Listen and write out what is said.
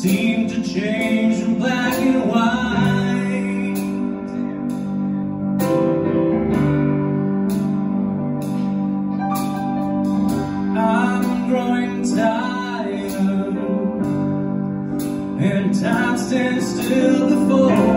seem to change from black and white. I'm growing tired, and time stands still before.